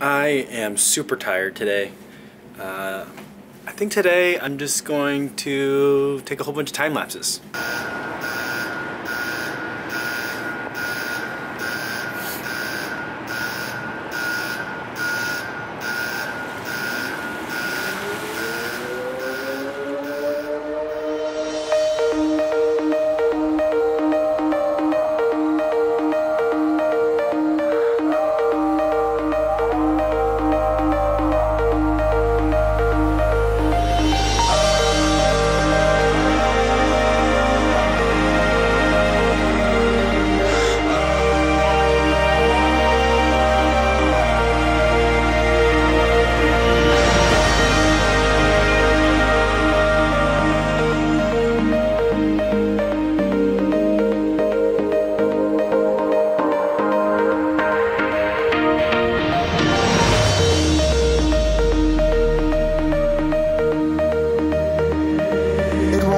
I am super tired today. Uh, I think today I'm just going to take a whole bunch of time lapses.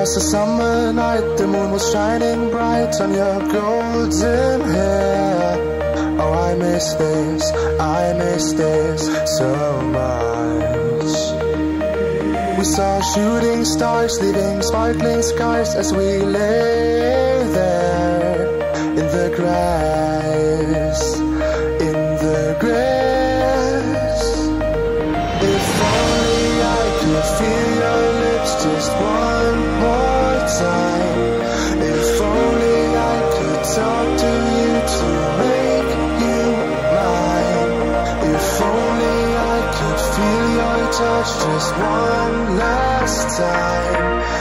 It was a summer night, the moon was shining bright on your golden hair. Oh, I miss this, I miss this so much. We saw shooting stars, leaving sparkling skies as we lay there in the grass, in the grass. If only I could feel your lips just one If only I could talk to you to make you mine. If only I could feel your touch just one last time.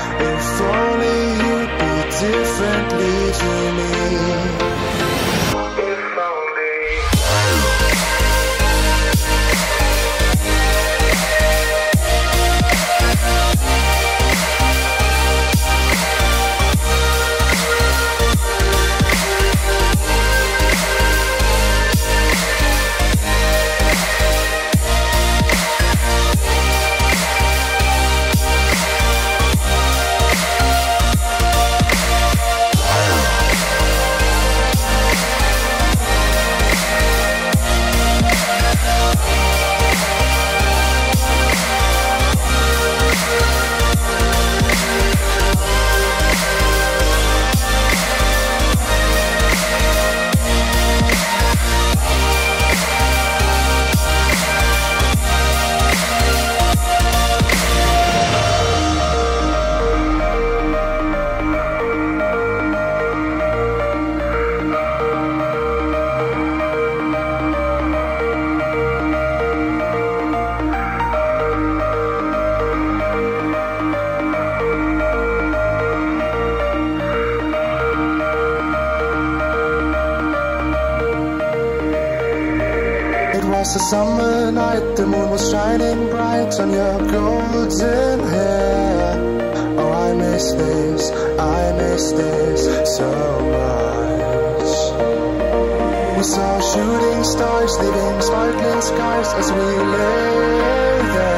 Was a summer night, the moon was shining bright on your golden hair. Oh, I miss this, I miss this so much. We saw shooting stars, leaving sparkling skies as we lay there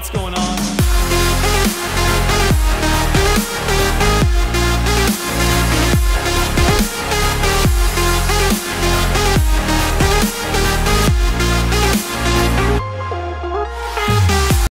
What's going on?